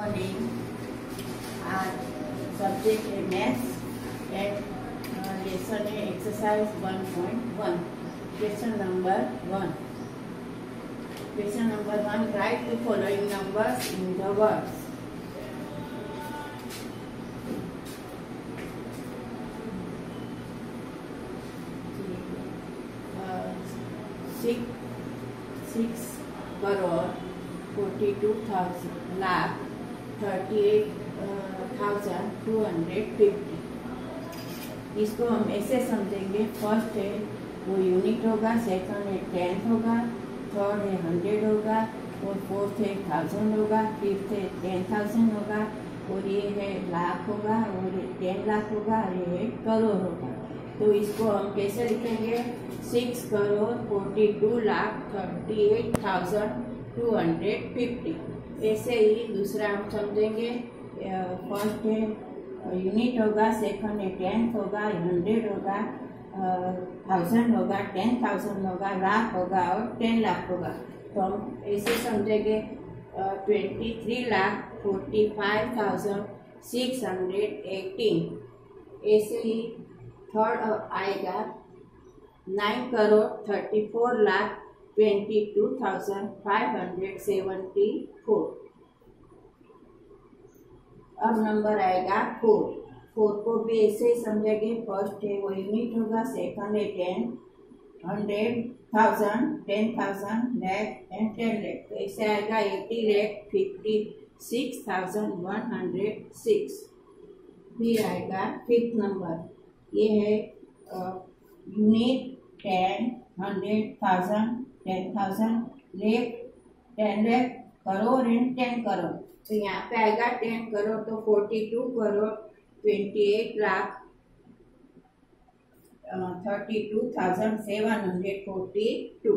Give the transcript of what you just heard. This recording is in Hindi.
morning. Our subject is maths and uh, lesson is exercise 1.1. Question number 1. Question number 1. Write the following numbers in the words. Uh, six six crore forty two thousand lakh thirty eight thousand two hundred fifty इसको हम ऐसे समझेंगे फ़र्स्ट है, वो यूनिट होगा सेकंड है टेंथ होगा थर्ड है हंड्रेड होगा, और फोर्थ है थाउज़ेंड होगा फिफ्थ है टेन थाउज़ेंड होगा, और ये है, लाख होगा, और टेन लाख होगा, और ये है करोड़ होगा। तो इसको हम कैसे लिखेंगे? Six crore forty two lakh thirty eight thousand two hundred fifty ऐसे ही दूसरा हम समझेंगे फ़र्स्ट यूनिट होगा सेकंड टेंथ होगा हंड्रेड होगा थाउज़ेंड होगा टेन थाउज़ेंड होगा लाख होगा और टेन लाख होगा। तो हम ऐसे समझेंगे twenty three lakh forty five thousand six hundred eighteen ऐसे ही थर्ड आएगा nine crore thirty four lakh twenty two thousand five hundred seventy four अब नंबर आएगा फोर फोर को भी ऐसे ही समझेंगे फ़र्स्ट है, वो यूनिट होगा सेकंड है ten hundred thousand ten thousand lakh and ten lakh तो ऐसे आएगा eighty lakh fifty six thousand one hundred six फिर आएगा फिफ्थ नंबर ये है unit ten hundred thousand ten thousand lakh ten lakh crore ऋण टेन करोड़ तो यहाँ पे आएगा टेन करोड़ तो forty two crore twenty eight lakh thirty two thousand seven hundred forty two